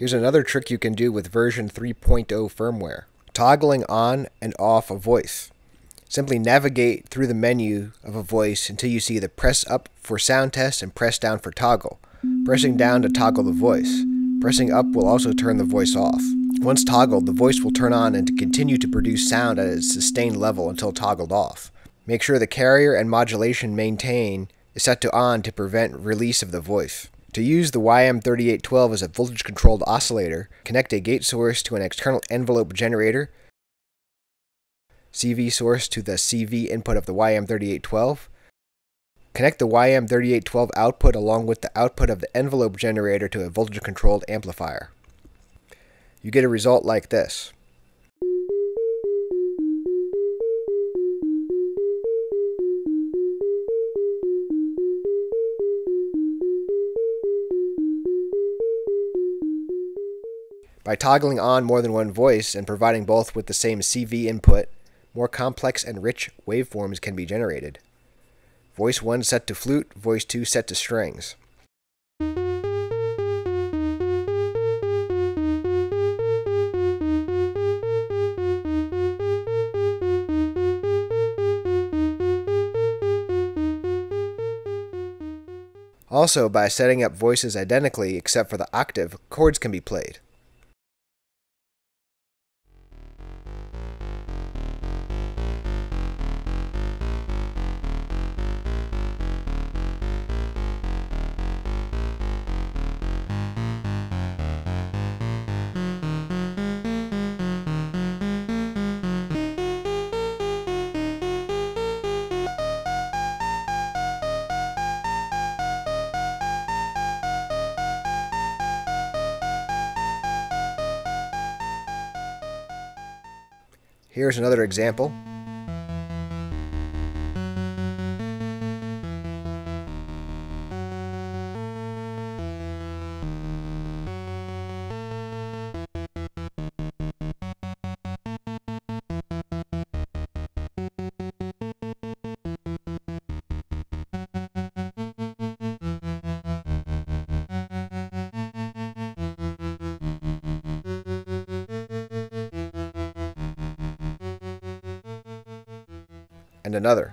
Here's another trick you can do with version 3.0 firmware. Toggling on and off a voice. Simply navigate through the menu of a voice until you see the press up for sound test and press down for toggle. Pressing down to toggle the voice. Pressing up will also turn the voice off. Once toggled, the voice will turn on and continue to produce sound at its sustained level until toggled off. Make sure the carrier and modulation maintain is set to on to prevent release of the voice. To use the YM3812 as a voltage controlled oscillator, connect a gate source to an external envelope generator, CV source to the CV input of the YM3812, connect the YM3812 output along with the output of the envelope generator to a voltage controlled amplifier. You get a result like this. By toggling on more than one voice and providing both with the same CV input, more complex and rich waveforms can be generated. Voice 1 set to flute, voice 2 set to strings. Also, by setting up voices identically except for the octave, chords can be played. Here's another example. and another.